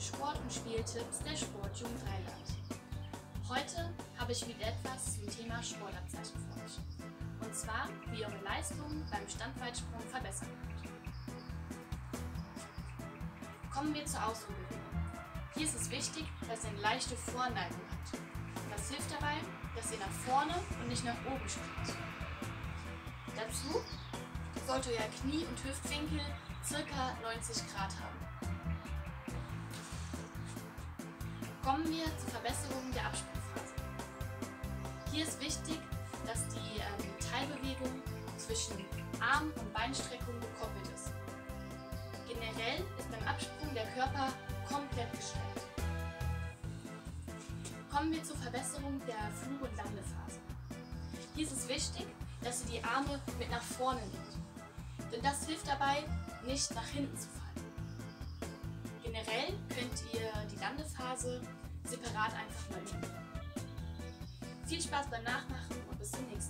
Sport- und Spieltipps der Sportjugend Rheinland. Heute habe ich wieder etwas zum Thema Sportabzeichen für euch. Und zwar, wie ihr eure Leistungen beim Standweitsprung verbessern könnt. Kommen wir zur Ausruhbewegung. Hier ist es wichtig, dass ihr eine leichte Vorneigung habt. Das hilft dabei, dass ihr nach vorne und nicht nach oben springt. Dazu sollte euer Knie- und Hüftwinkel ca. 90 Grad haben. Kommen wir zur Verbesserung der Absprungphase. Hier ist wichtig, dass die ähm, Teilbewegung zwischen Arm- und Beinstreckung gekoppelt ist. Generell ist beim Absprung der Körper komplett gestellt. Kommen wir zur Verbesserung der Flug- und Landephase. Hier ist es wichtig, dass ihr die Arme mit nach vorne nehmt, denn das hilft dabei, nicht nach hinten zu fallen. Generell könnt ihr die Landephase separat einfach mal üben. Viel Spaß beim Nachmachen und bis zum nächsten Mal.